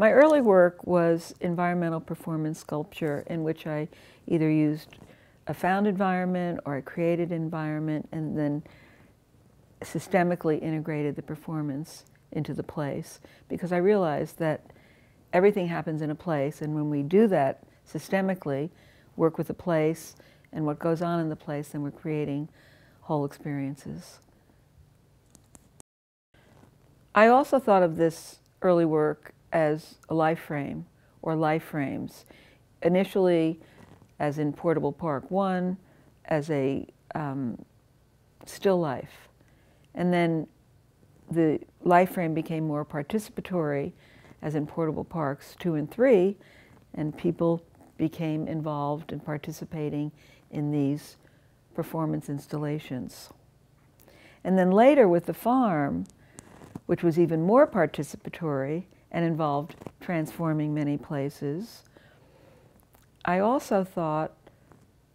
My early work was environmental performance sculpture in which I either used a found environment or a created environment and then systemically integrated the performance into the place because I realized that everything happens in a place and when we do that systemically, work with the place and what goes on in the place, then we're creating whole experiences. I also thought of this early work as a life frame or life frames. Initially, as in Portable Park 1, as a um, still life. And then the life frame became more participatory, as in Portable Parks 2 and 3, and people became involved in participating in these performance installations. And then later with the farm, which was even more participatory and involved transforming many places, I also thought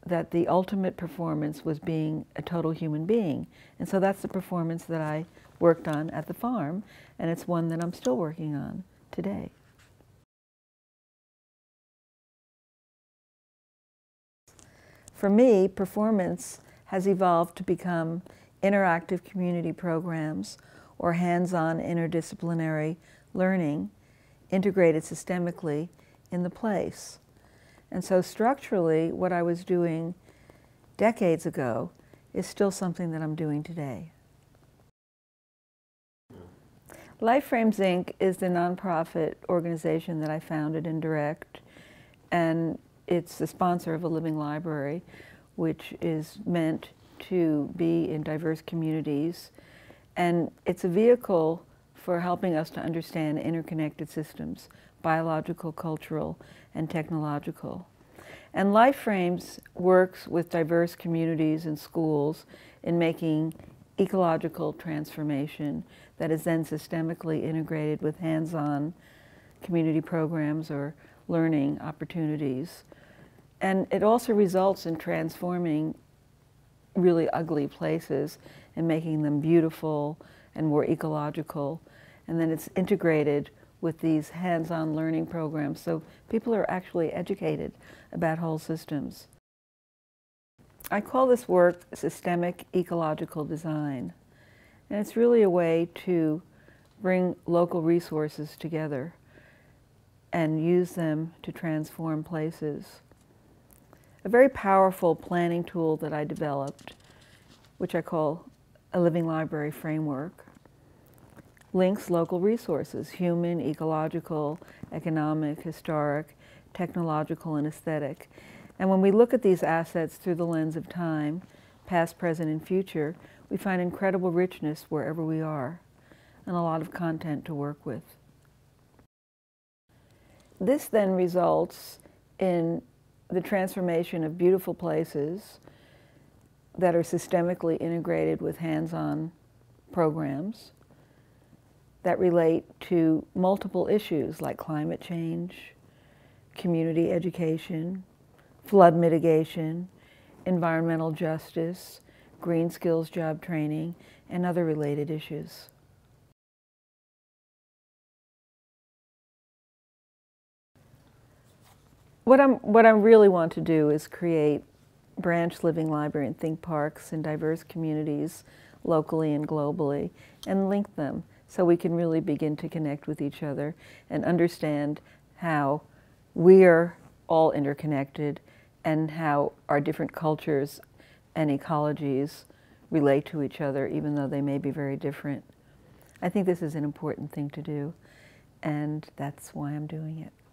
that the ultimate performance was being a total human being. And so that's the performance that I worked on at the farm, and it's one that I'm still working on today. For me, performance has evolved to become interactive community programs or hands-on interdisciplinary learning integrated systemically in the place. And so structurally, what I was doing decades ago is still something that I'm doing today. Life Frames Inc. is the nonprofit organization that I founded and direct, and it's the sponsor of a living library, which is meant to be in diverse communities. And it's a vehicle for helping us to understand interconnected systems, biological, cultural, and technological. And Life Frames works with diverse communities and schools in making ecological transformation that is then systemically integrated with hands-on community programs or learning opportunities. And it also results in transforming really ugly places and making them beautiful and more ecological. And then it's integrated with these hands-on learning programs. So people are actually educated about whole systems. I call this work systemic ecological design. And it's really a way to bring local resources together and use them to transform places. A very powerful planning tool that I developed, which I call a living library framework, links local resources, human, ecological, economic, historic, technological, and aesthetic. And when we look at these assets through the lens of time, past, present, and future, we find incredible richness wherever we are and a lot of content to work with. This then results in the transformation of beautiful places that are systemically integrated with hands-on programs that relate to multiple issues like climate change, community education, flood mitigation, environmental justice, green skills job training, and other related issues. What, I'm, what I really want to do is create branch living library and think parks in diverse communities locally and globally and link them so we can really begin to connect with each other and understand how we are all interconnected and how our different cultures and ecologies relate to each other even though they may be very different. I think this is an important thing to do and that's why I'm doing it.